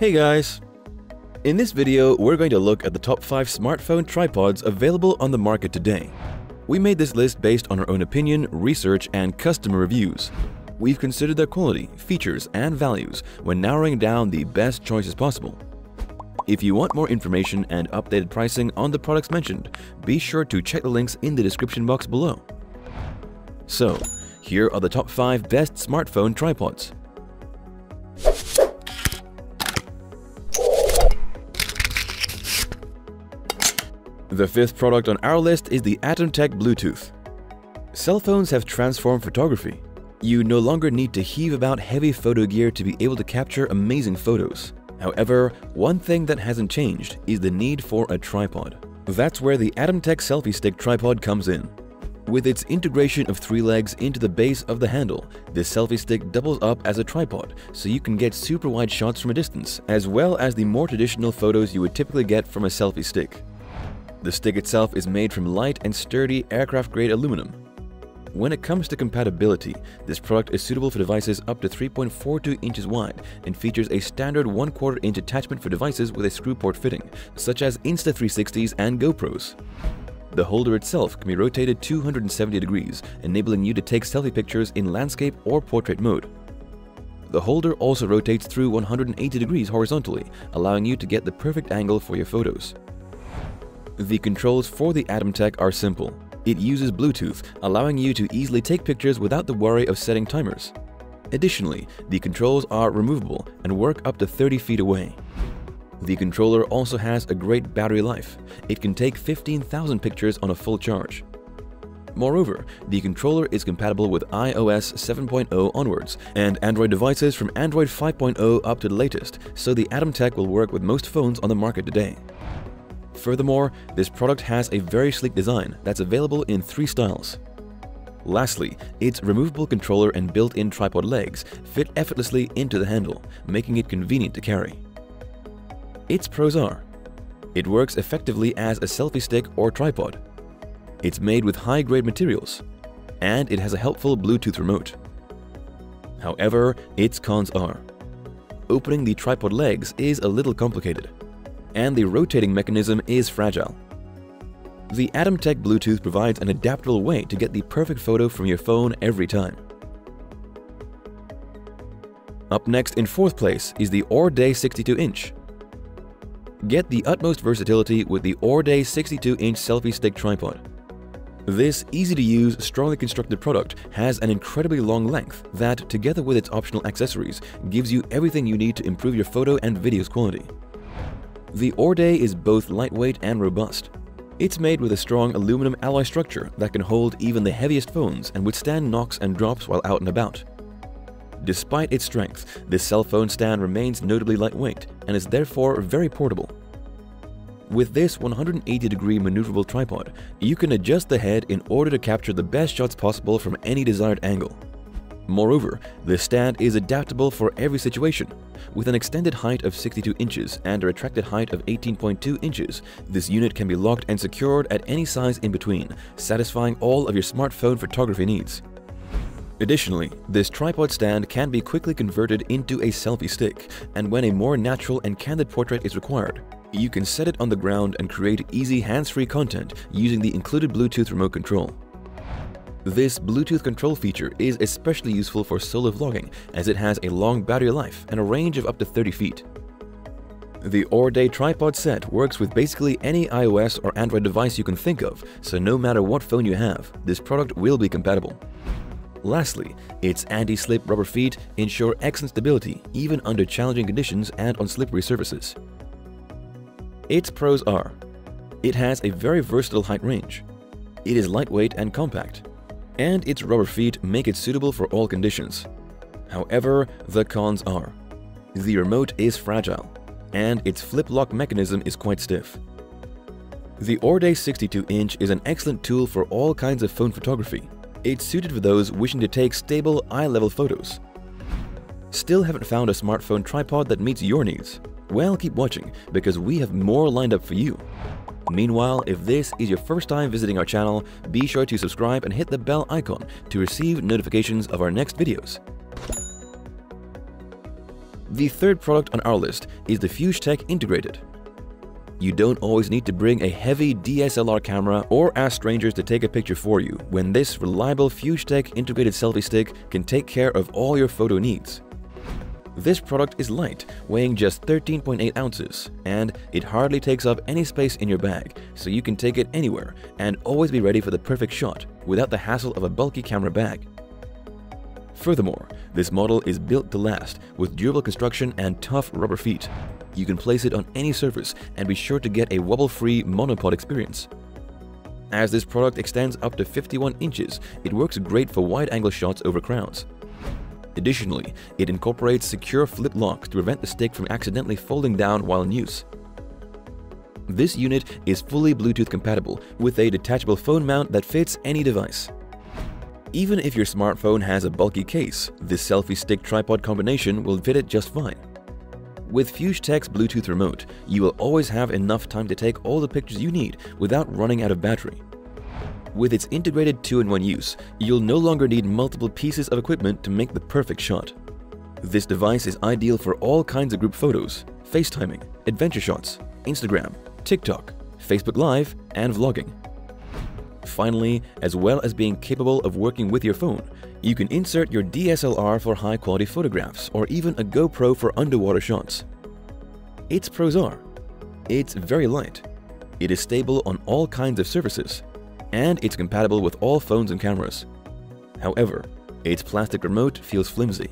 Hey guys! In this video, we're going to look at the top 5 smartphone tripods available on the market today. We made this list based on our own opinion, research, and customer reviews. We've considered their quality, features, and values when narrowing down the best choices possible. If you want more information and updated pricing on the products mentioned, be sure to check the links in the description box below. So, here are the top 5 best smartphone tripods. The fifth product on our list is the ATUMTEK Bluetooth. Cell phones have transformed photography. You no longer need to heave about heavy photo gear to be able to capture amazing photos. However, one thing that hasn't changed is the need for a tripod. That's where the ATUMTEK Selfie Stick tripod comes in. With its integration of three legs into the base of the handle, this selfie stick doubles up as a tripod, so you can get super wide shots from a distance, as well as the more traditional photos you would typically get from a selfie stick. The stick itself is made from light and sturdy aircraft-grade aluminum. When it comes to compatibility, this product is suitable for devices up to 3.42 inches wide and features a standard 1 4 inch attachment for devices with a screw port fitting, such as Insta360s and GoPros. The holder itself can be rotated 270 degrees, enabling you to take selfie pictures in landscape or portrait mode. The holder also rotates through 180 degrees horizontally, allowing you to get the perfect angle for your photos. The controls for the ATUMTEK are simple. It uses Bluetooth, allowing you to easily take pictures without the worry of setting timers. Additionally, the controls are removable and work up to 30 feet away. The controller also has a great battery life. It can take 15,000 pictures on a full charge. Moreover, the controller is compatible with iOS 7.0 onwards and Android devices from Android 5.0 up to the latest, so the ATUMTEK will work with most phones on the market today. Furthermore, this product has a very sleek design that's available in three styles. Lastly, its removable controller and built-in tripod legs fit effortlessly into the handle, making it convenient to carry. Its pros are It works effectively as a selfie stick or tripod. It's made with high-grade materials. And it has a helpful Bluetooth remote. However, its cons are Opening the tripod legs is a little complicated and the rotating mechanism is fragile. The ATUMTEK Bluetooth provides an adaptable way to get the perfect photo from your phone every time. Up next in fourth place is the Aureday 62-inch. Get the utmost versatility with the Aureday 62-inch selfie stick tripod. This easy-to-use, strongly constructed product has an incredibly long length that, together with its optional accessories, gives you everything you need to improve your photo and video's quality. The Aureday is both lightweight and robust. It's made with a strong aluminum alloy structure that can hold even the heaviest phones and withstand knocks and drops while out and about. Despite its strength, this cell phone stand remains notably lightweight and is therefore very portable. With this 180-degree maneuverable tripod, you can adjust the head in order to capture the best shots possible from any desired angle. Moreover, the stand is adaptable for every situation. With an extended height of 62 inches and a retracted height of 18.2 inches, this unit can be locked and secured at any size in between, satisfying all of your smartphone photography needs. Additionally, this tripod stand can be quickly converted into a selfie stick, and when a more natural and candid portrait is required, you can set it on the ground and create easy hands-free content using the included Bluetooth remote control. This Bluetooth control feature is especially useful for solo vlogging as it has a long battery life and a range of up to 30 feet. The Aureday tripod set works with basically any iOS or Android device you can think of, so no matter what phone you have, this product will be compatible. Lastly, its anti-slip rubber feet ensure excellent stability even under challenging conditions and on slippery surfaces. Its pros are It has a very versatile height range. It is lightweight and compact and its rubber feet make it suitable for all conditions. However, the cons are the remote is fragile, and its flip-lock mechanism is quite stiff. The Aureday 62-inch is an excellent tool for all kinds of phone photography. It's suited for those wishing to take stable, eye-level photos. Still haven't found a smartphone tripod that meets your needs? Well, keep watching, because we have more lined up for you. Meanwhile, if this is your first time visiting our channel, be sure to subscribe and hit the bell icon to receive notifications of our next videos. The third product on our list is the Fugetek Integrated. You don't always need to bring a heavy DSLR camera or ask strangers to take a picture for you when this reliable Fugetek integrated selfie stick can take care of all your photo needs. This product is light, weighing just 13.8 ounces, and it hardly takes up any space in your bag, so you can take it anywhere and always be ready for the perfect shot without the hassle of a bulky camera bag. Furthermore, this model is built to last with durable construction and tough rubber feet. You can place it on any surface and be sure to get a wobble-free monopod experience. As this product extends up to 51 inches, it works great for wide-angle shots over crowds. Additionally, it incorporates secure flip lock to prevent the stick from accidentally folding down while in use. This unit is fully Bluetooth compatible with a detachable phone mount that fits any device. Even if your smartphone has a bulky case, this selfie stick tripod combination will fit it just fine. With Fugetek's Bluetooth remote, you will always have enough time to take all the pictures you need without running out of battery. With its integrated 2-in-1 use, you'll no longer need multiple pieces of equipment to make the perfect shot. This device is ideal for all kinds of group photos, FaceTiming, adventure shots, Instagram, TikTok, Facebook Live, and vlogging. Finally, as well as being capable of working with your phone, you can insert your DSLR for high-quality photographs or even a GoPro for underwater shots. Its pros are, it's very light, it is stable on all kinds of surfaces, and it's compatible with all phones and cameras. However, its plastic remote feels flimsy.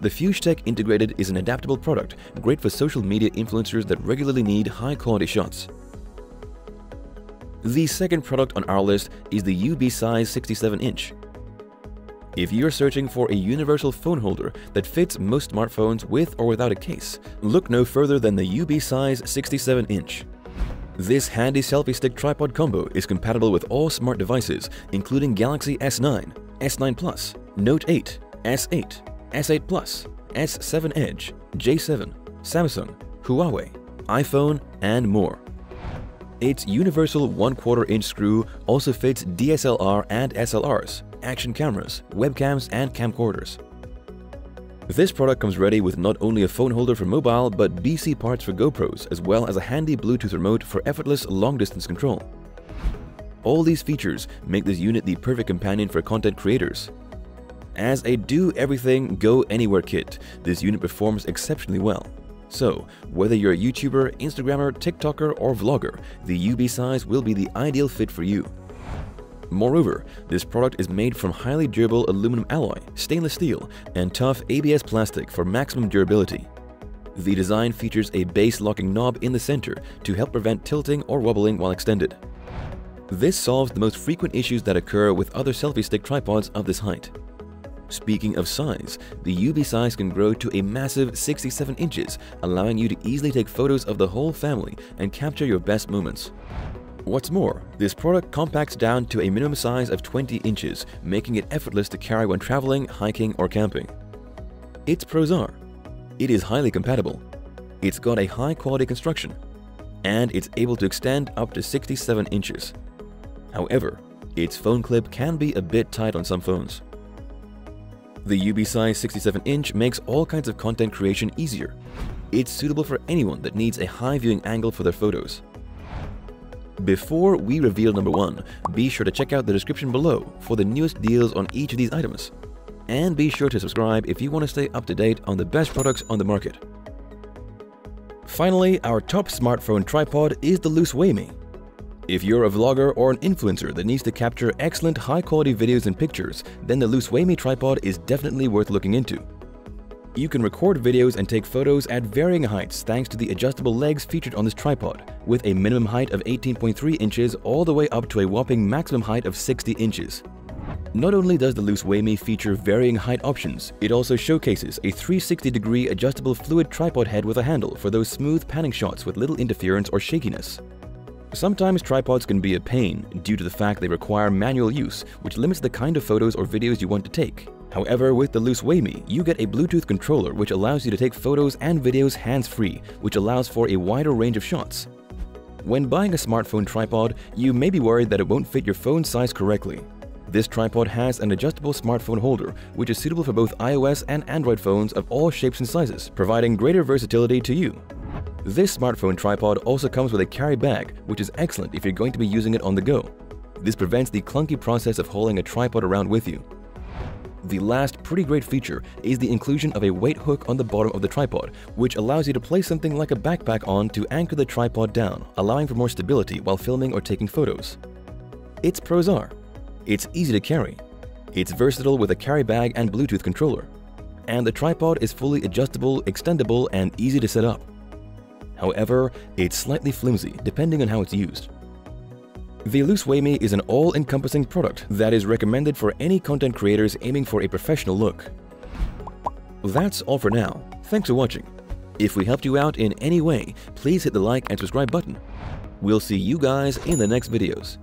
The Fugetek Integrated is an adaptable product, great for social media influencers that regularly need high-quality shots. The second product on our list is the UBeesize 67-inch. If you're searching for a universal phone holder that fits most smartphones with or without a case, look no further than the UBeesize 67-inch. This handy selfie stick tripod combo is compatible with all smart devices, including Galaxy S9, S9 Plus, Note 8, S8, S8 Plus, S7 Edge, J7, Samsung, Huawei, iPhone, and more. Its universal 1 4 inch screw also fits DSLR and SLRs, action cameras, webcams, and camcorders. This product comes ready with not only a phone holder for mobile, but BC parts for GoPros, as well as a handy Bluetooth remote for effortless long-distance control. All these features make this unit the perfect companion for content creators. As a do-everything, go-anywhere kit, this unit performs exceptionally well. So, whether you're a YouTuber, Instagrammer, TikToker, or vlogger, the UBeesize will be the ideal fit for you. Moreover, this product is made from highly durable aluminum alloy, stainless steel, and tough ABS plastic for maximum durability. The design features a base locking knob in the center to help prevent tilting or wobbling while extended. This solves the most frequent issues that occur with other selfie stick tripods of this height. Speaking of size, the UBeesize can grow to a massive 67 inches, allowing you to easily take photos of the whole family and capture your best moments. What's more, this product compacts down to a minimum size of 20 inches, making it effortless to carry when traveling, hiking, or camping. Its pros are, it is highly compatible, it's got a high quality construction, and it's able to extend up to 67 inches. However, its phone clip can be a bit tight on some phones. The UBeesize 67-inch makes all kinds of content creation easier. It's suitable for anyone that needs a high viewing angle for their photos. Before we reveal number one, be sure to check out the description below for the newest deals on each of these items. And be sure to subscribe if you want to stay up to date on the best products on the market. Finally, our top smartphone tripod is the Lusweimi. If you're a vlogger or an influencer that needs to capture excellent high-quality videos and pictures, then the Lusweimi tripod is definitely worth looking into. You can record videos and take photos at varying heights thanks to the adjustable legs featured on this tripod, with a minimum height of 18.3 inches all the way up to a whopping maximum height of 60 inches. Not only does the Loose Lusweimi feature varying height options, it also showcases a 360-degree adjustable fluid tripod head with a handle for those smooth panning shots with little interference or shakiness. Sometimes tripods can be a pain due to the fact they require manual use, which limits the kind of photos or videos you want to take. However, with the Lusweimi, you get a Bluetooth controller which allows you to take photos and videos hands-free, which allows for a wider range of shots. When buying a smartphone tripod, you may be worried that it won't fit your phone size correctly. This tripod has an adjustable smartphone holder, which is suitable for both iOS and Android phones of all shapes and sizes, providing greater versatility to you. This smartphone tripod also comes with a carry bag, which is excellent if you're going to be using it on the go. This prevents the clunky process of hauling a tripod around with you. The last pretty great feature is the inclusion of a weight hook on the bottom of the tripod, which allows you to place something like a backpack on to anchor the tripod down, allowing for more stability while filming or taking photos. Its pros are, it's easy to carry, it's versatile with a carry bag and Bluetooth controller, and the tripod is fully adjustable, extendable, and easy to set up. However, it's slightly flimsy depending on how it's used. The Lusweimi is an all-encompassing product that is recommended for any content creators aiming for a professional look. That's all for now. Thanks for watching. If we helped you out in any way, please hit the like and subscribe button. We'll see you guys in the next videos.